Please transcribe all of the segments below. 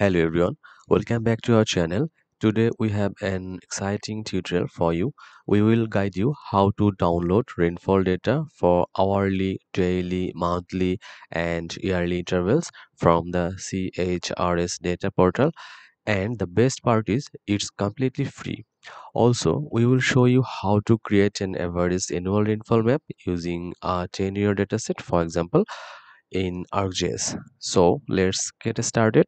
Hello everyone, welcome back to our channel. Today we have an exciting tutorial for you. We will guide you how to download rainfall data for hourly, daily, monthly and yearly intervals from the CHRS data portal and the best part is it's completely free. Also, we will show you how to create an average annual rainfall map using a 10-year dataset for example in ArcGIS. So let's get started.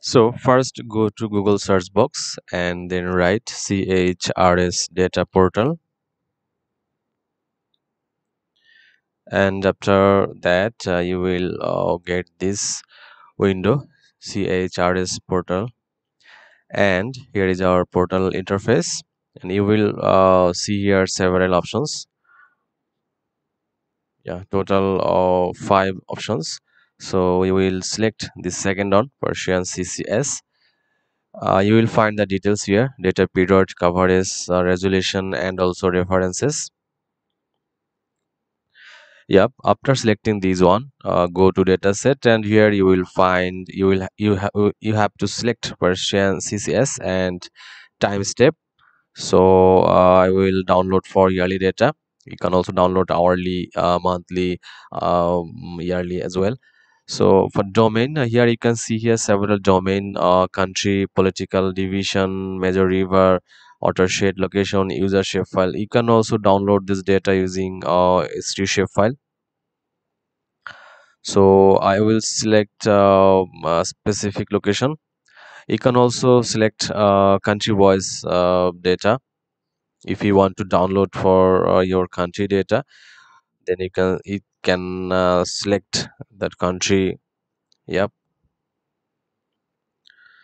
So first go to Google search box and then write CHRS data portal. And after that uh, you will uh, get this window CHRS portal. And here is our portal interface. And you will uh, see here several options. Yeah total of five options so we will select the second one PERSIANN CCS uh, you will find the details here. Data period coverage uh, resolution and also references. Yep after selecting these one uh, go to dataset and here you will find you will you have you have to select PERSIANN CCS and time step. So uh, i will download for yearly data. You can also download hourly uh, monthly um, yearly as well so for domain uh, here you can see here several domain uh, country political division major river watershed location user shapefile you can also download this data using uh history shapefile so i will select uh, a specific location. You can also select uh, country wise uh, data if you want to download for uh, your country data then you can it can uh, select that country. Yep.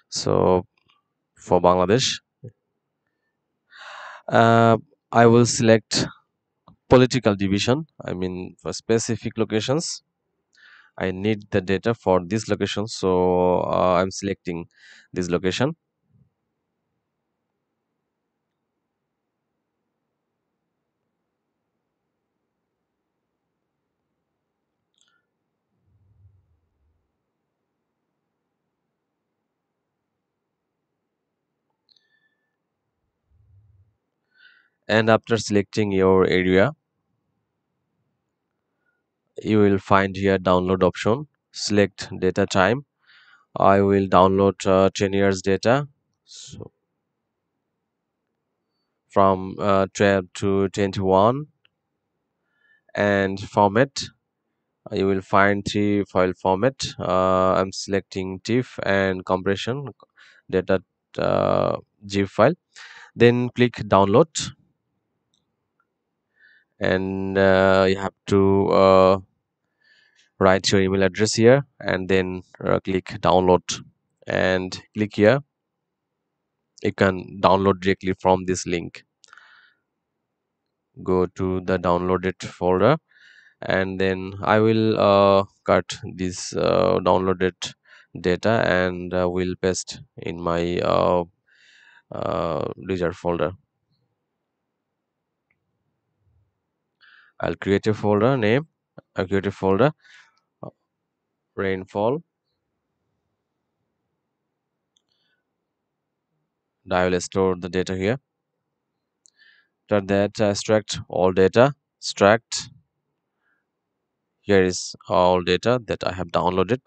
So for bangladesh uh, i will select political division. I mean for specific locations i need the data for this location. So uh, i'm selecting this location and after selecting your area you will find here download option. Select data time i will download uh, 10 years data. So from uh, 12 to 21 and format. You will find three file format. Uh, i'm selecting tiff and compression data uh, file. Then click download and uh, you have to uh, write your email address here and then uh, click download. And click here. You can download directly from this link. Go to the downloaded folder. And then i will uh, cut this uh, downloaded data and uh, will paste in my uh, folder i'll create a folder name i'll create a folder rainfall I will store the data here. After that extract all data extract. Here is all data that I have downloaded.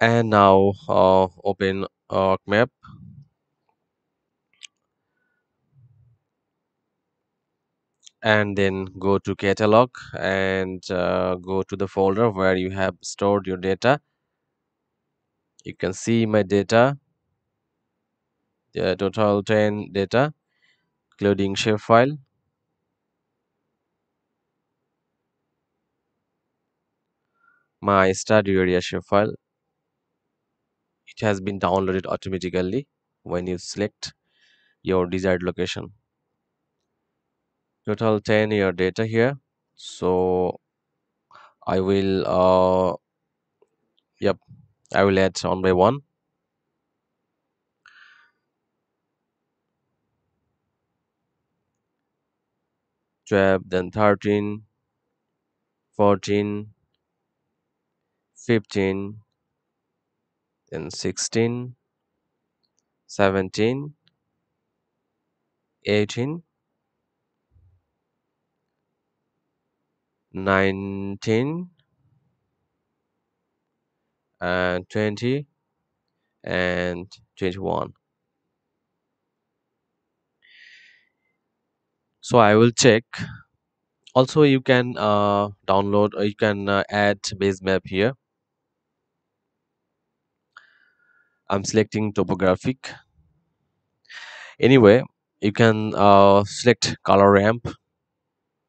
And now uh, open ArcMap and then go to catalog and uh, go to the folder where you have stored your data. You can see my data the total 10 data including shapefile. my study area shapefile it has been downloaded automatically when you select your desired location total 10 year data here. So i will uh yep i will add one by one. 12 then 13 14 15 then 16 17 18 19 and 20 and 21 so i will check. Also you can uh, download or you can uh, add base map here. I'm selecting topographic. Anyway you can uh, select color ramp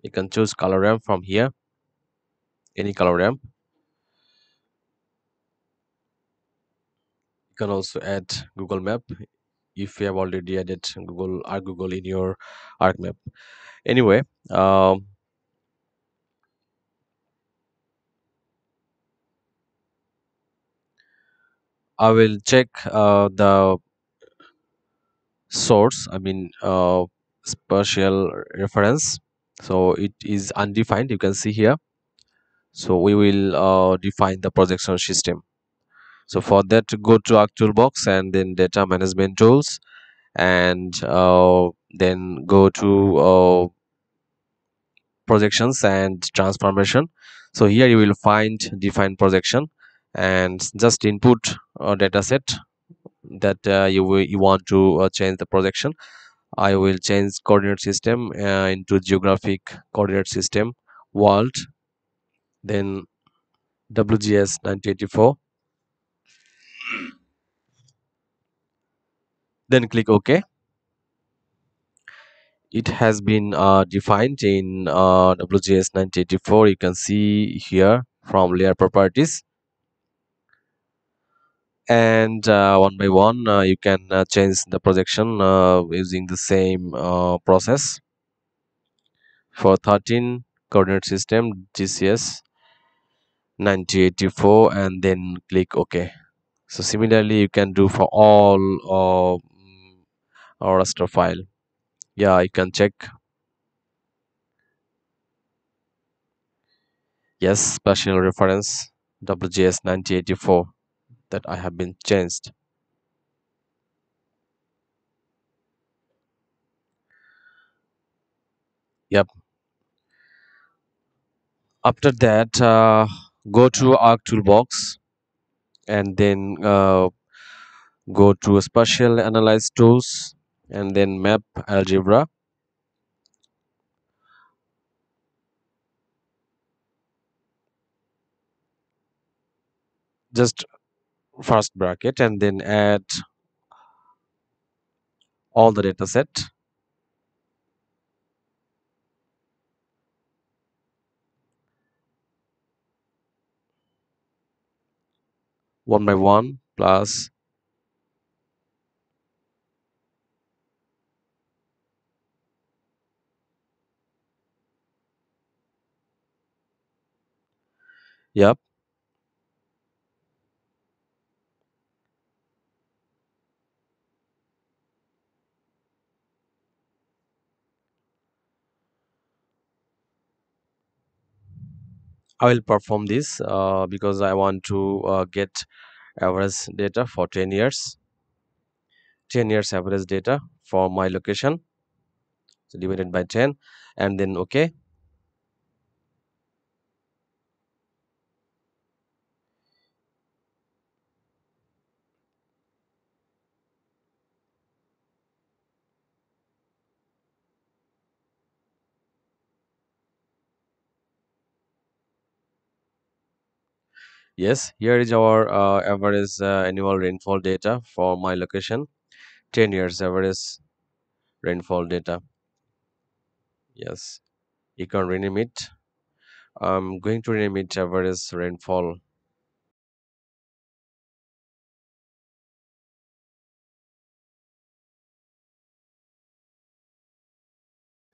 you can choose color ramp from here. Any color ramp. You can also add google map if you have already added google or google in your ArcMap anyway um, i will check uh, the source i mean uh, spatial reference so it is undefined you can see here. So we will uh, define the projection system. So for that go to arc toolbox and then data management tools and uh, then go to uh, projections and transformation. So here you will find define projection and just input a data set that uh, you you want to uh, change the projection i will change coordinate system uh, into geographic coordinate system world then wgs 1984 then click ok. It has been uh, defined in uh, WGS 1984 you can see here from layer properties and uh, one by one uh, you can uh, change the projection uh, using the same uh, process. For 13 coordinate system GCS 9084 and then click OK. So similarly you can do for all uh, our raster file. Yeah you can check. Yes spatial reference WGS 9084 that I have been changed. Yep. After that uh, go to arc toolbox and then uh, go to spatial analyst tools and then map algebra. Just first bracket and then add all the data set. One by one plus yep I will perform this uh, because I want to uh, get average data for 10 years. 10 years average data for my location. So divided by 10 and then okay yes here is our uh, average uh, annual rainfall data for my location. 10 years average rainfall data. Yes you can rename it i'm going to rename it average rainfall.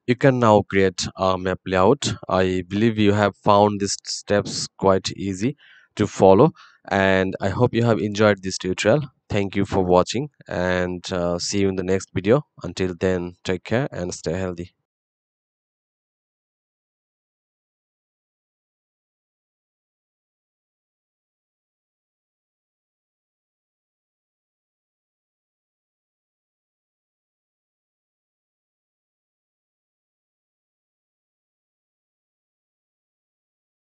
You can now create a map layout. I believe you have found these steps quite easy to follow and i hope you have enjoyed this tutorial. Thank you for watching and uh, see you in the next video. Until then take care and stay healthy